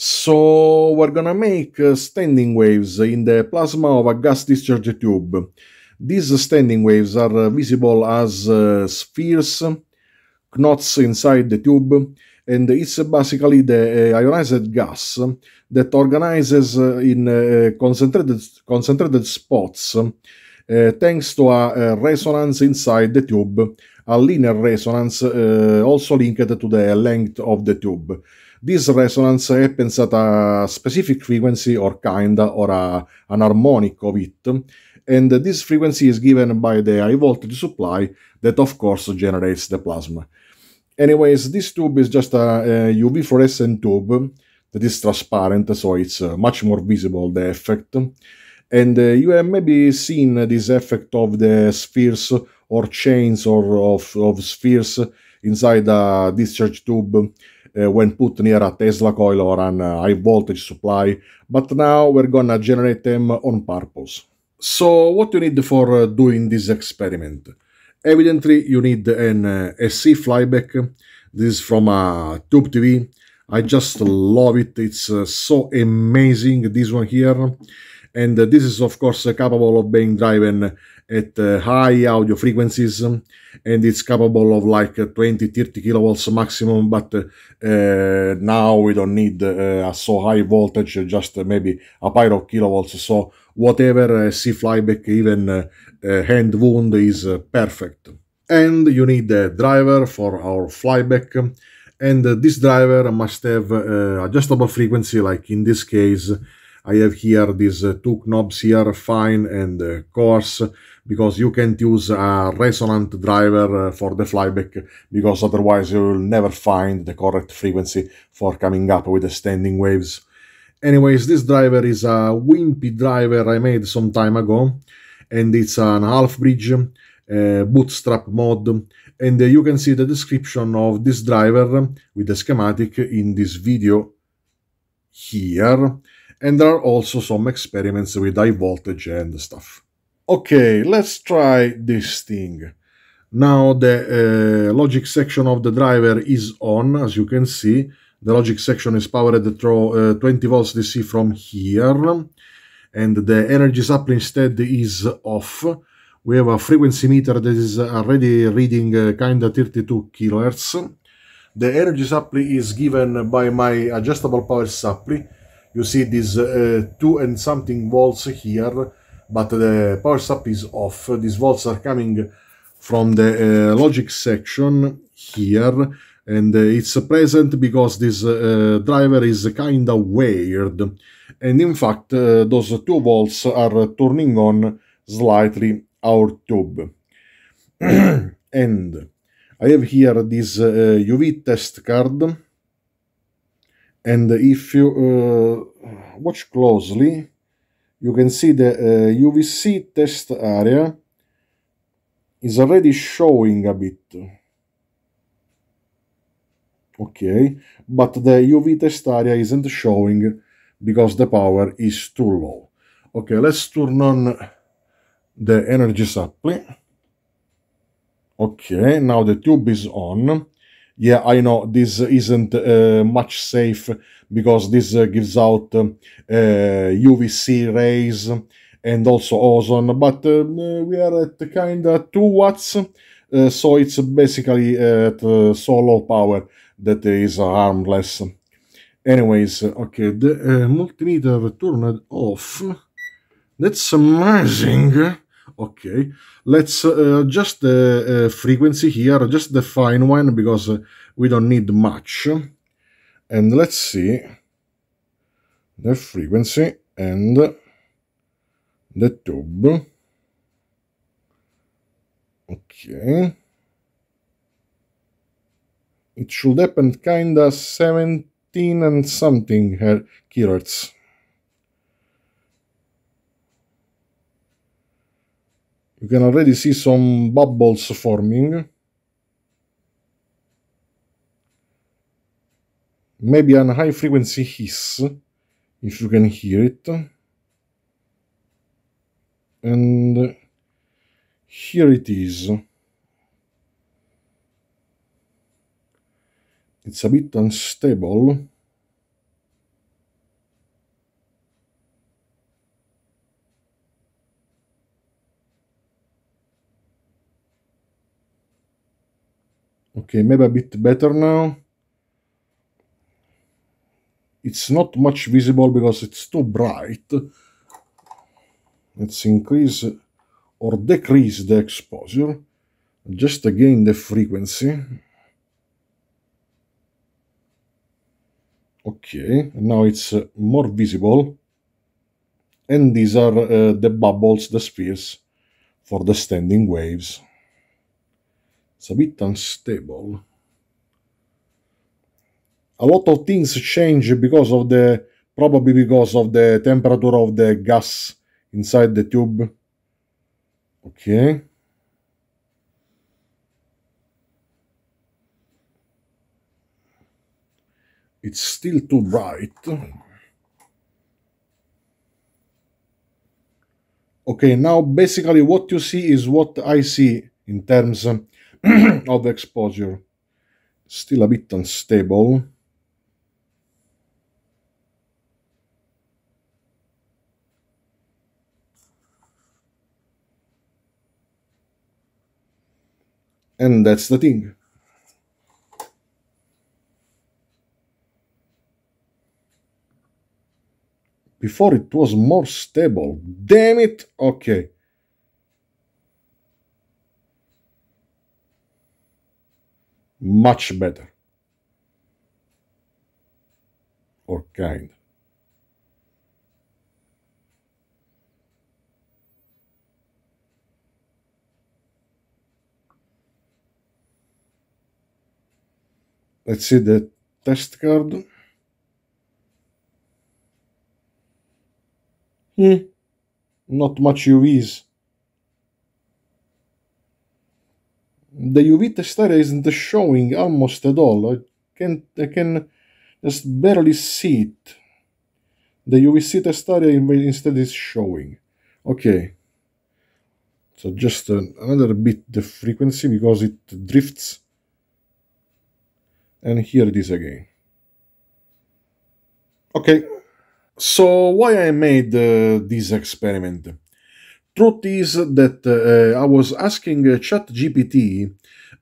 So we're gonna make uh, standing waves in the plasma of a gas discharge tube. These standing waves are uh, visible as uh, spheres, knots inside the tube, and it's basically the ionized gas that organizes in concentrated, concentrated spots thanks to a, resonance inside the tube, a linear resonance also linked to the length of the tube. This resonance happens at a specific frequency or kind or a, an harmonic of it, and this frequency is given by the high voltage supply that of course generates the plasma. Anyways, this tube is just a, a UV fluorescent tube that is transparent, so it's uh, much more visible, the effect. And uh, you have maybe seen this effect of the spheres or chains or of, of spheres inside a discharge tube uh, when put near a Tesla coil or an uh, high voltage supply, but now we're gonna generate them on purpose. So what you need for uh, doing this experiment? Evidently you need an uh, AC flyback, this is from a Tube TV, I just love it, it's uh, so amazing this one here, and uh, this is of course capable of being driven at uh, high audio frequencies and it's capable of like 20 30 kilovolts maximum but uh, now we don't need uh, a so high voltage just maybe a pair of kilovolts. So whatever uh, AC flyback even uh, uh, hand wound is perfect. And you need a driver for our flyback and this driver must have adjustable frequency like in this case I have here these two knobs here fine and coarse because you can't use a resonant driver uh, for the flyback because otherwise you will never find the correct frequency for coming up with the standing waves. Anyways, this driver is a wimpy driver I made some time ago and it's an half bridge uh, bootstrap mod and uh, you can see the description of this driver with the schematic in this video here and there are also some experiments with high voltage and stuff. Okay, let's try this thing. Now the uh, logic section of the driver is on, as you can see. The logic section is powered through uh, 20 volts DC from here. And the energy supply instead is off. We have a frequency meter that is already reading uh, kinda 32 kilohertz. The energy supply is given by my adjustable power supply. You see these uh, 2 and something volts here but the power supply is off. These volts are coming from the uh, logic section here and uh, it's present because this uh, driver is kinda weird. And in fact uh, those two volts are turning on slightly our tube. And I have here this UV uh, test card and if you uh, watch closely you can see the uh, UVC test area is already showing a bit. Okay, but the UV test area isn't showing because the power is too low. Okay, let's turn on the energy supply. Okay, now the tube is on yeah, I know this isn't uh, much safe because this uh, gives out uh, UVC rays and also ozone, but uh, we are at kind of 2 watts, uh, so it's basically at uh, so low power that is harmless. Anyways, okay, the multimeter turned off. That's amazing. Okay, let's uh, adjust the uh, frequency here, just the fine one, because uh, we don't need much. And let's see the frequency and the tube. Okay. It should happen kinda 17 and something kilohertz. You can already see some bubbles forming. Maybe an high frequency hiss, if you can hear it. And here it is. It's a bit unstable. Okay, maybe a bit better now. It's not much visible because it's too bright. Let's increase or decrease the exposure. Just again the frequency. Okay, now it's uh, more visible. And these are uh, the bubbles, the spheres, for the standing waves. It's a bit unstable. A lot of things change because of the, probably because of the temperature of the gas inside the tube. Okay. It's still too bright. Okay, now basically what you see is what I see in terms of the exposure. Still a bit unstable. And that's the thing. Before it was more stable. Damn it! Okay. Much better. Or kind. Let's see the test card. Hmm. Not much UVs. The UV test area isn't showing almost at all. I can I can just barely see it. The UVC test area instead is showing. Okay. So just another bit the frequency because it drifts. And here it is again. Okay. So why I made uh, this experiment? The truth is that uh, I was asking uh, ChatGPT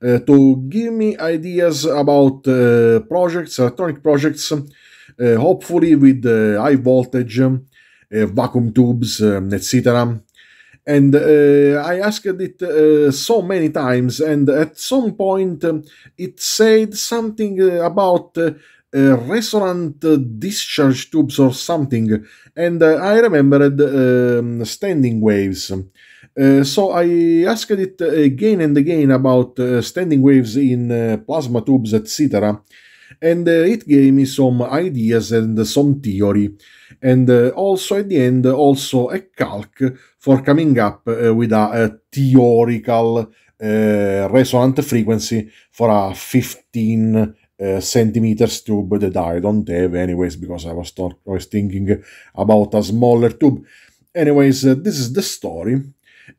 uh, to give me ideas about uh, projects, electronic projects, uh, hopefully with high voltage, vacuum tubes, um, etc. And I asked it so many times, and at some point um, it said something about uh, resonant discharge tubes or something, and uh, I remembered um, standing waves. Uh, so I asked it again and again about standing waves in plasma tubes, etc and uh, it gave me some ideas and some theory and uh, also at the end also a calc for coming up uh, with a, a theoretical resonant frequency for a 15 uh, centimeters tube that I don't have anyways because I was, I was thinking about a smaller tube. Anyways, uh, this is the story.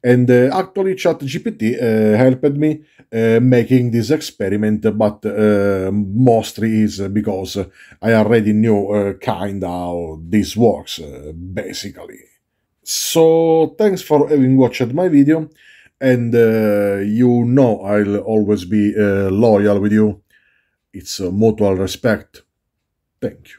And uh, actually ChatGPT helped me making this experiment, but mostly is because I already knew kinda how this works, basically. So thanks for having watched my video and you know I'll always be loyal with you it's a mutual respect. Thank you.